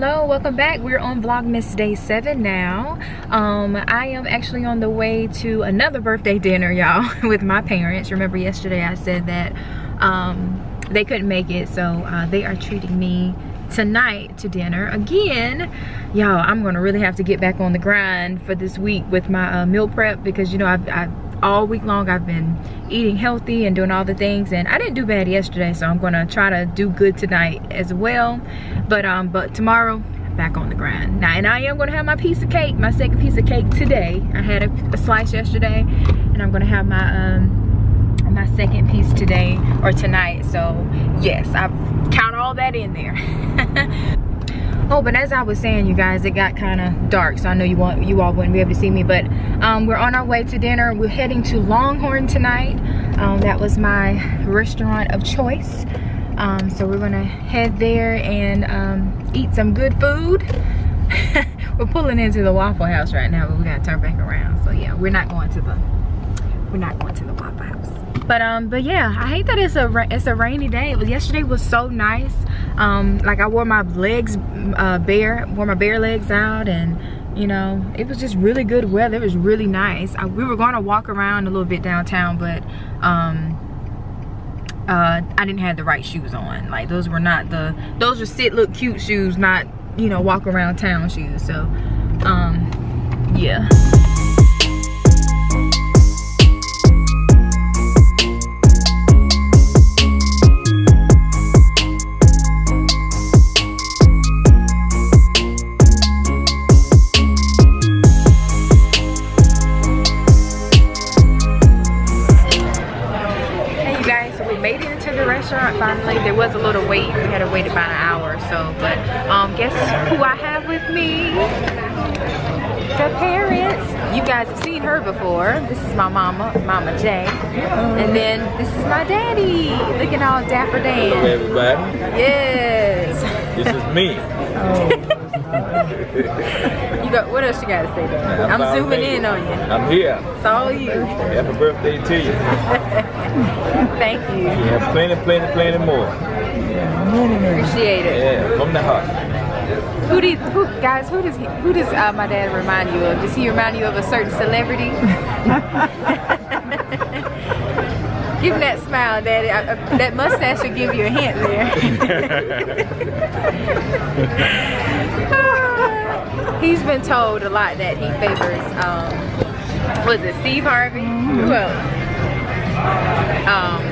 hello welcome back. We're on vlogmas day seven now. Um i am actually on the way to another birthday dinner y'all with my parents. Remember yesterday i said that um they couldn't make it so uh, they are treating me tonight to dinner. Again y'all i'm gonna really have to get back on the grind for this week with my uh, meal prep because you know I've, I've all week long I've been eating healthy and doing all the things and I didn't do bad yesterday so I'm gonna try to do good tonight as well. But um but tomorrow back on the grind. Now and I am gonna have my piece of cake my second piece of cake today. I had a, a slice yesterday and I'm gonna have my um my second piece today or tonight. So yes I've count all that in there oh but as i was saying you guys it got kind of dark so i know you want you all wouldn't be able to see me but um, we're on our way to dinner. We're heading to longhorn tonight. Um, that was my restaurant of choice. Um, so we're gonna head there and um, eat some good food. We're pulling into the waffle house right now but we gotta turn back around. So yeah we're not going to the we're not going to the waffle house but um but yeah i hate that it's a it's a rainy day. Was, yesterday was so nice. Um like i wore my legs uh bare wore my bare legs out and you know it was just really good weather. It was really nice. I, we were going to walk around a little bit downtown but um uh i didn't have the right shoes on. Like those were not the those were sit look cute shoes not you know walk around town shoes. So um yeah who I have with me? The parents. You guys have seen her before. This is my mama, Mama J. And then this is my daddy. Looking all dapper Dan. Hello everybody. Yes. This is me. Oh. you got what else you gotta say? I'm, I'm zooming in on you. I'm here. It's all you. Happy birthday to you. Thank you. You have plenty, plenty, plenty more. Appreciate it. Yeah, from the heart. Who did who guys? Who does he, who does uh, my dad remind you of? Does he remind you of a certain celebrity? give him that smile, Daddy. I, I, that mustache should give you a hint there. He's been told a lot that he favors. Um, was it Steve Harvey? Who else? Um,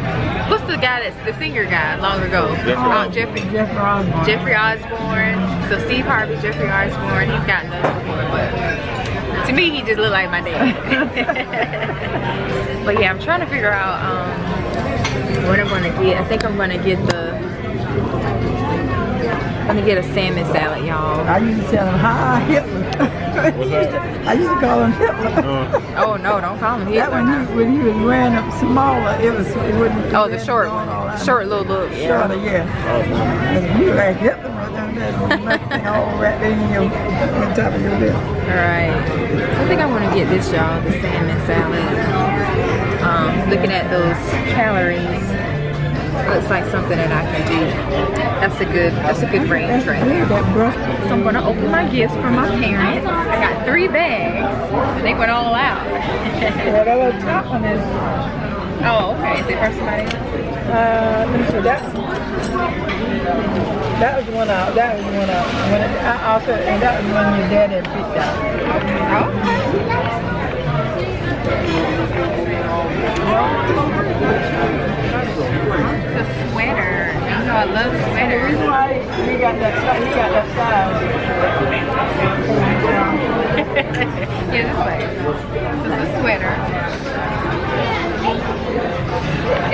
what's the guy that's the singer guy long ago? Jeffrey, uh, Jeffrey, Jeffrey Osborne. Jeffrey Osborne. So Steve Harvey, Jeffrey Osborne. He's before, but to me, he just looked like my dad. but yeah, I'm trying to figure out um, what I'm gonna get. I think I'm gonna get the. I'm gonna get a salmon salad, y'all. I to tell him, hi, Hitler. What's that? I used to call him Hitler. Uh, Oh no, don't call him That when he, when he was wearing them smaller, it was, it wouldn't. Oh, the short one. Short little look. Shorter, Yeah. yeah. And you like Hitler right there, nothing all wrapped in your, on top of your lip. Alright. I think I want to get this, y'all, the salmon salad. Um, looking at those calories, looks like something that I can do. That's a good, that's a good range right there. So I'm gonna open my gifts from my parents. I got three bags. They went all out. That little top one is, oh, okay. Is it for somebody? uh, let me see, that's, that was one out, that was one out. When I also, and that was one your dad had picked out. It's a sweater. You know I love sweaters. why he got that, style- he got that style. yeah, this way. This is a sweater.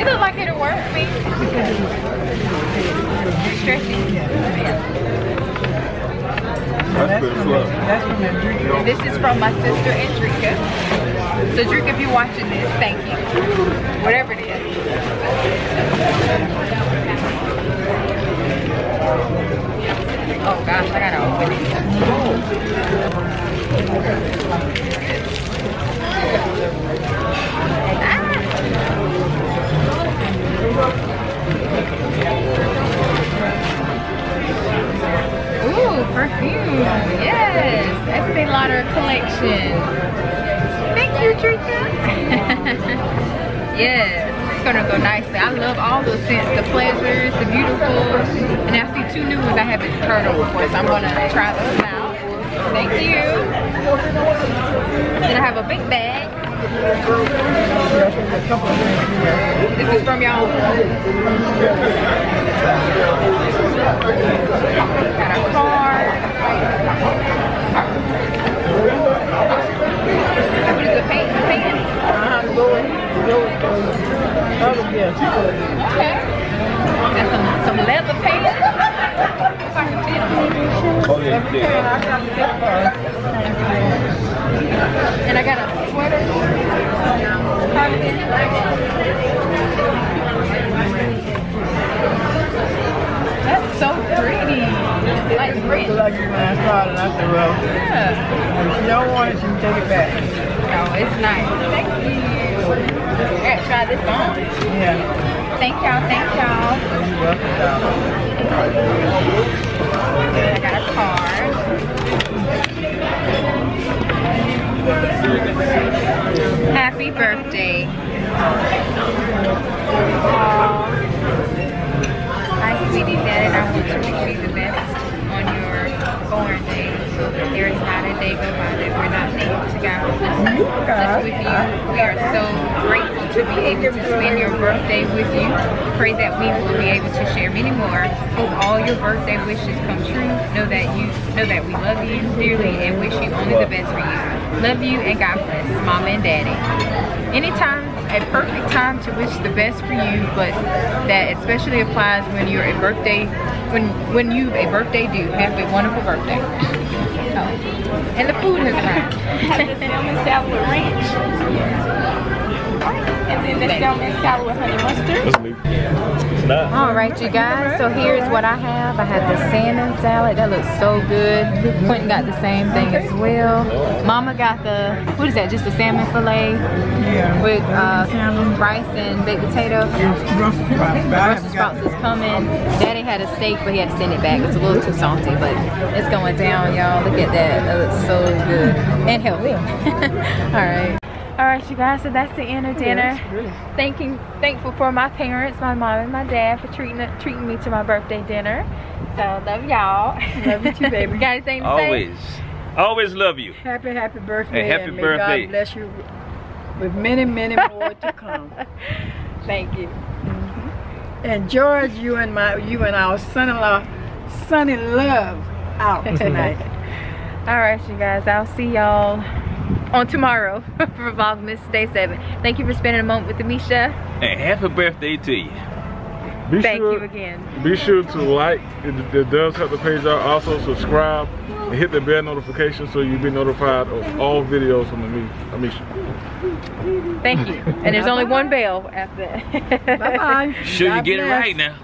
It looks like it'll work for me. Stretchy. That's from this is from my sister Andrika. So Drika, if you're watching this, thank you. Whatever it is. Oh gosh, I gotta open it. Yes, it's gonna go nicely. I love all those scents, the pleasures, the beautiful. And I see two new ones I haven't heard of before, so I'm gonna try those out. Thank you. Then I have a big bag. This is from y'all. Got a card. What is the paint? The paint? Oh, okay. That's some, some leather pants. If I can fit 'em. Oh, yeah, yeah. And I got a sweater. Um, That's so pretty. Like rich. Like you when I saw it, I said, well, Yeah. if you don't want it, you can take it back. Oh, it's nice. Thank you. Gotta try this on. Yeah. Thank y'all, thank y'all. You're welcome, darling. I got a card. Happy birthday. Not a day go by that we're not able to bless with you. We are so grateful to be able to spend your birthday with you. Pray that we will be able to share many more. Hope all your birthday wishes come true. Know that you know that we love you dearly and wish you only the best for you. Love you and God bless, Mama and Daddy. Anytime a perfect time to wish the best for you, but that especially applies when you're a birthday, when when you a birthday due. Have a wonderful birthday. Oh. And the food has arrived. salmon salad with ranch. And then the salmon salad with honey mustard. That's me. It's not. All right, you guys. So here's what I have. I have the salmon salad. That looks so good. Quentin got the same thing as well. Mama got the what is that? Just the salmon fillet Yeah. with uh, rice and baked potato. Brussels sprouts. but I Brussels haven't got sprouts is coming. Daddy had a steak, but he had to send it back. It's a little too salty, but it's going down, y'all. Look at that. That looks so good and healthy. All right. All right, you guys. So that's the end of dinner. Thanking, thankful for my parents, my mom and my dad for treating treating me to my birthday dinner. So love y'all. Love you too, baby. Got anything to say? Always. Always love you. Happy, happy birthday. Hey, happy and may birthday. God bless you with many, many more to come. Thank you. Mm-hmm. And George, you and my, you and our son-in-law, son-in-love, out tonight. All right, you guys. I'll see y'all on tomorrow for Vlogmas Day 7. Thank you for spending a moment with Amesha. And happy birthday to you. Be Thank sure, you again. Be sure to like, it, it does help the page out. Also subscribe and hit the bell notification so you'll be notified of all videos from Ami- Amesha. Uh, Thank you. And there's only one bell after that. Bye-bye. Sure you God get it right now.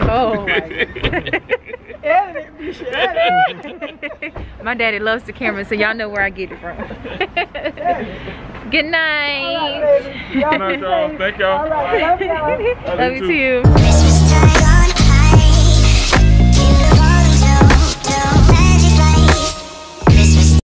Oh, Edit it, Misha, edit it. My daddy loves the camera, so y'all know where I get it from. Good night. All right, baby. Y'all Good night, y'all. Thank y'all. All right, love y'all. Love you you too. Miss